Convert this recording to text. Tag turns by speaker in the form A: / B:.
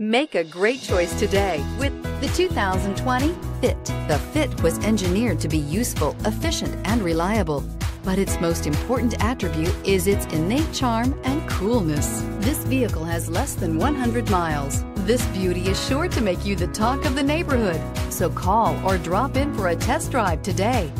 A: Make a great choice today with the 2020 Fit. The Fit was engineered to be useful, efficient, and reliable. But its most important attribute is its innate charm and coolness. This vehicle has less than 100 miles. This beauty is sure to make you the talk of the neighborhood. So call or drop in for a test drive today.